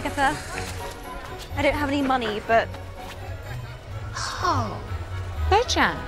Agatha. I don't have any money, but... Oh, Bertrand.